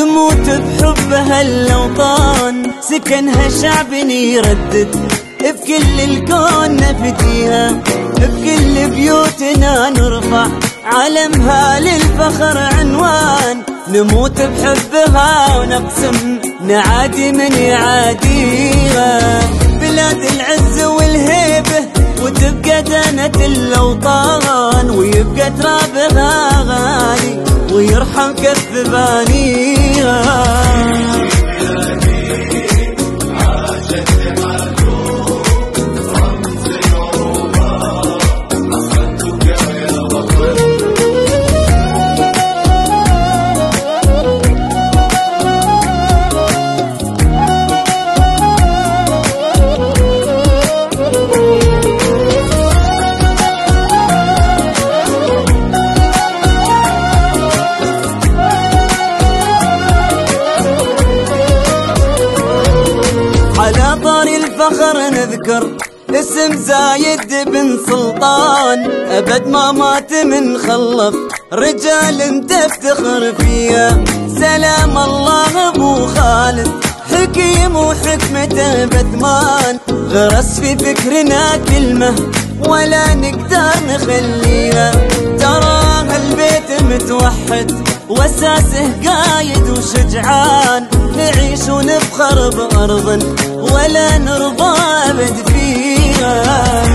تموت بحبها اللوطان سكنها شعب يردد بكل الكون نفديها بكل بيوتنا نرفع علمها للفخر عنوان. نموت بحبها ونقسم نعادي من يعاديها. بلاد العز والهيبة وتبقى دنة اللوطان ويبقى ترابها ويرحم على طار الفخر نذكر اسم زايد بن سلطان. أبد ما مات من خلف رجال تفتخر فيها سلام الله أبو خالد حكيم وحكمته بثمان غرس في فكرنا كلمة ولا نقدر نخليها. ترى هالبيت متوحد وأساسه قايد وشجعان. نعيش ونفخر بأرض ولا نرضى أبد فيها.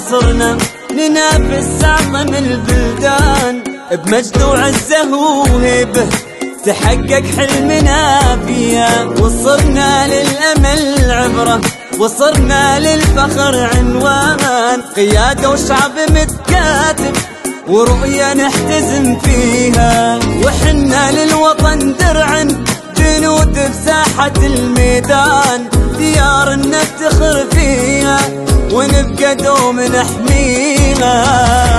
المرحلة صرنا ننافس أعظم البلدان بمجد وعزه وهيبه تحقق حلمنا فيها. وصرنا للأمل عبرة وصرنا للفخر عنوان. قيادة وشعب متكاتف ورؤية نحتزم فيها. وحنا للوطن درعا جنود بساحة الميدان. نفتخر